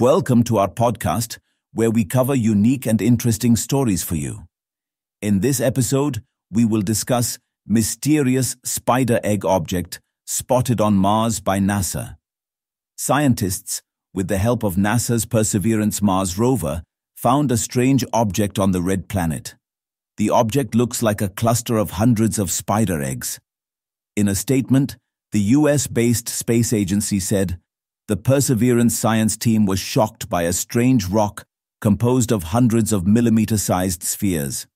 Welcome to our podcast, where we cover unique and interesting stories for you. In this episode, we will discuss mysterious spider egg object spotted on Mars by NASA. Scientists, with the help of NASA's Perseverance Mars rover, found a strange object on the red planet. The object looks like a cluster of hundreds of spider eggs. In a statement, the US-based space agency said, the Perseverance science team was shocked by a strange rock composed of hundreds of millimeter-sized spheres.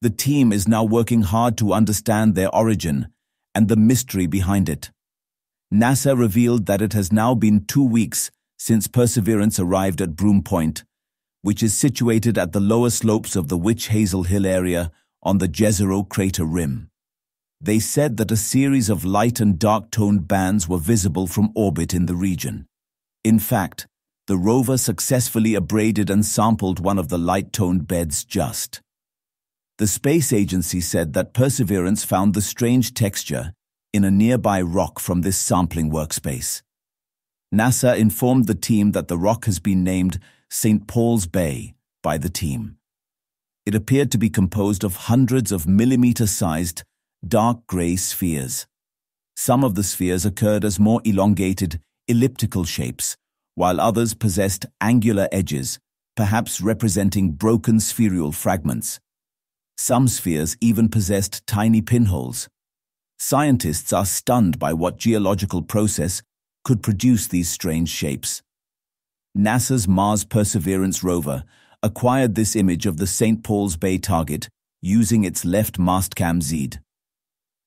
The team is now working hard to understand their origin and the mystery behind it. NASA revealed that it has now been two weeks since Perseverance arrived at Broom Point, which is situated at the lower slopes of the Witch Hazel Hill area on the Jezero crater rim. They said that a series of light and dark-toned bands were visible from orbit in the region. In fact, the rover successfully abraded and sampled one of the light-toned beds just. The space agency said that Perseverance found the strange texture in a nearby rock from this sampling workspace. NASA informed the team that the rock has been named St. Paul's Bay by the team. It appeared to be composed of hundreds of millimeter-sized dark grey spheres. Some of the spheres occurred as more elongated, elliptical shapes, while others possessed angular edges, perhaps representing broken spherular fragments. Some spheres even possessed tiny pinholes. Scientists are stunned by what geological process could produce these strange shapes. NASA's Mars Perseverance rover acquired this image of the St. Paul's Bay target using its left Mastcam-Z.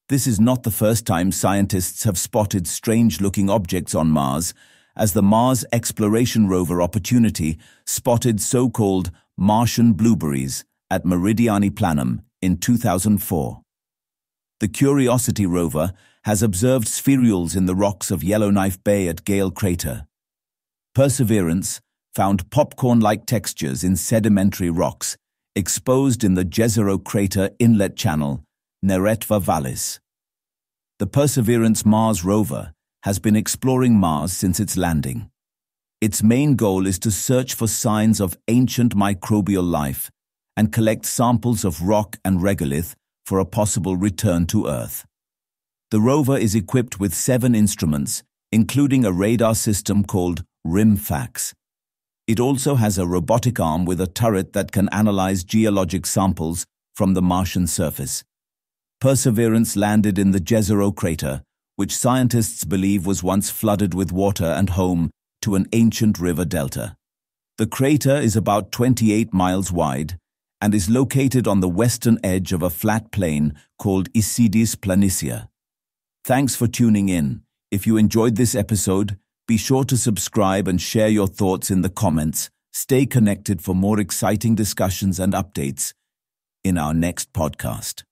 This is not the first time scientists have spotted strange-looking objects on Mars, as the Mars Exploration Rover Opportunity spotted so-called Martian blueberries at Meridiani Planum in 2004. The Curiosity rover has observed spherules in the rocks of Yellowknife Bay at Gale Crater. Perseverance found popcorn-like textures in sedimentary rocks exposed in the Jezero Crater inlet channel Neretva Vallis. The Perseverance Mars rover has been exploring Mars since its landing. Its main goal is to search for signs of ancient microbial life and collect samples of rock and regolith for a possible return to Earth. The rover is equipped with seven instruments, including a radar system called RIMFAX. It also has a robotic arm with a turret that can analyze geologic samples from the Martian surface. Perseverance landed in the Jezero crater, which scientists believe was once flooded with water and home to an ancient river delta. The crater is about 28 miles wide and is located on the western edge of a flat plain called Isidis Planitia. Thanks for tuning in. If you enjoyed this episode, be sure to subscribe and share your thoughts in the comments. Stay connected for more exciting discussions and updates in our next podcast.